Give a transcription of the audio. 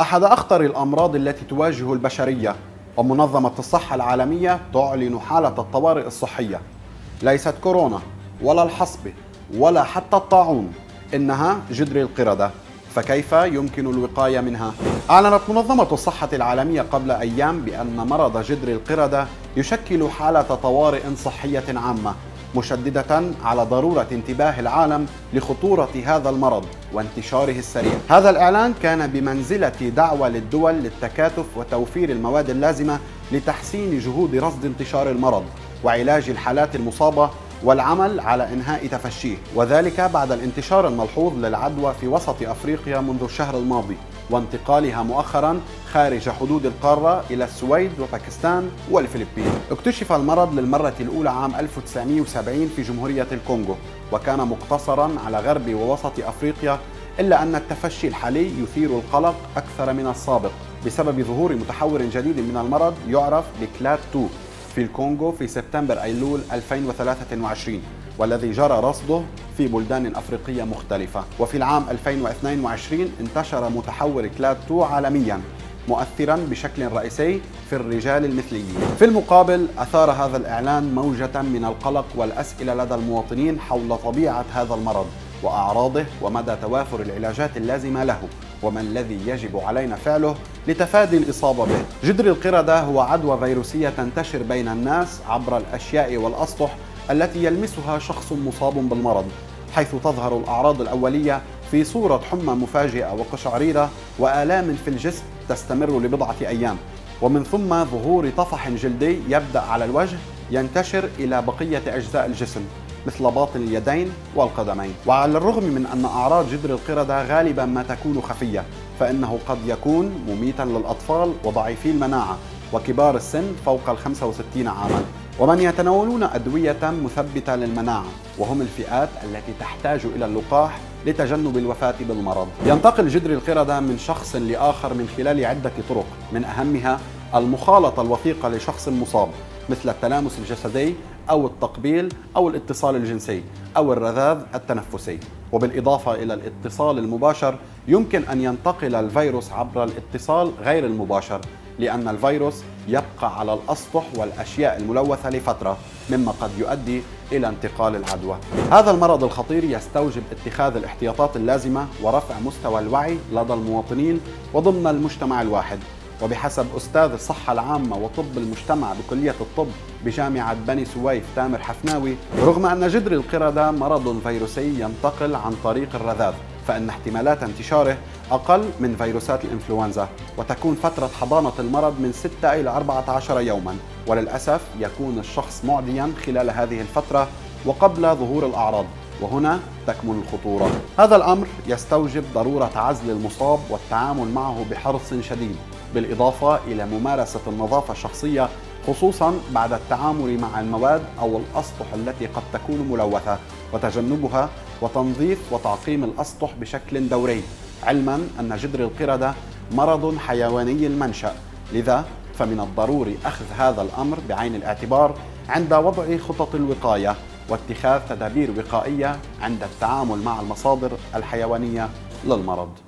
أحد أخطر الأمراض التي تواجه البشرية ومنظمة الصحة العالمية تعلن حالة الطوارئ الصحية. ليست كورونا ولا الحصبة ولا حتى الطاعون. إنها جدري القردة. فكيف يمكن الوقاية منها؟ أعلنت منظمة الصحة العالمية قبل أيام بأن مرض جدري القردة يشكل حالة طوارئ صحية عامة. مشددة على ضرورة انتباه العالم لخطورة هذا المرض وانتشاره السريع. هذا الإعلان كان بمنزلة دعوة للدول للتكاتف وتوفير المواد اللازمة لتحسين جهود رصد انتشار المرض وعلاج الحالات المصابة والعمل على إنهاء تفشيه وذلك بعد الانتشار الملحوظ للعدوى في وسط أفريقيا منذ الشهر الماضي وانتقالها مؤخرا خارج حدود القارة إلى السويد وباكستان والفلبين. اكتشف المرض للمرة الأولى عام 1970 في جمهورية الكونغو وكان مقتصرا على غرب ووسط أفريقيا إلا أن التفشي الحالي يثير القلق أكثر من السابق بسبب ظهور متحور جديد من المرض يعرف بكلاد 2 في الكونغو في سبتمبر أيلول 2023 والذي جرى رصده في بلدان أفريقية مختلفة وفي العام 2022 انتشر متحور كلاد 2 عالمياً مؤثرا بشكل رئيسي في الرجال المثليين. في المقابل أثار هذا الإعلان موجة من القلق والأسئلة لدى المواطنين حول طبيعة هذا المرض وأعراضه ومدى توافر العلاجات اللازمة له وما الذي يجب علينا فعله لتفادي الإصابة به. جدر القردة هو عدوى فيروسية تنتشر بين الناس عبر الأشياء والأسطح التي يلمسها شخص مصاب بالمرض حيث تظهر الأعراض الأولية في صورة حمى مفاجئة وقشعريرة وآلام في الجسم تستمر لبضعة أيام ومن ثم ظهور طفح جلدي يبدأ على الوجه ينتشر إلى بقية أجزاء الجسم مثل باطن اليدين والقدمين وعلى الرغم من أن أعراض جدر القردة غالبا ما تكون خفية فإنه قد يكون مميتا للأطفال وضعيفي المناعة وكبار السن فوق ال 65 عاما. ومن يتناولون أدوية مثبتة للمناعة وهم الفئات التي تحتاج إلى اللقاح لتجنب الوفاة بالمرض. ينتقل جدر القردة من شخص لآخر من خلال عدة طرق من أهمها المخالطة الوثيقة لشخص مصاب. مثل التلامس الجسدي أو التقبيل أو الاتصال الجنسي أو الرذاذ التنفسي. وبالإضافة إلى الاتصال المباشر يمكن أن ينتقل الفيروس عبر الاتصال غير المباشر لأن الفيروس يبقى على الأسطح والأشياء الملوثة لفترة مما قد يؤدي إلى انتقال العدوى. هذا المرض الخطير يستوجب اتخاذ الاحتياطات اللازمة ورفع مستوى الوعي لدى المواطنين وضمن المجتمع الواحد. وبحسب أستاذ الصحة العامة وطب المجتمع بكلية الطب بجامعة بني سويف تامر حفناوي رغم أن جدر القردة مرض فيروسي ينتقل عن طريق الرذاذ فإن احتمالات انتشاره أقل من فيروسات الإنفلونزا وتكون فترة حضانة المرض من 6 إلى 14 يوما وللأسف يكون الشخص معديا خلال هذه الفترة وقبل ظهور الأعراض وهنا تكمن الخطورة. هذا الأمر يستوجب ضرورة عزل المصاب والتعامل معه بحرص شديد. بالإضافة إلى ممارسة النظافة الشخصية خصوصا بعد التعامل مع المواد أو الأسطح التي قد تكون ملوثة وتجنبها وتنظيف وتعقيم الأسطح بشكل دوري. علما أن جدر القردة مرض حيواني المنشأ. لذا فمن الضروري أخذ هذا الأمر بعين الاعتبار عند وضع خطط الوقاية واتخاذ تدابير وقائية عند التعامل مع المصادر الحيوانية للمرض.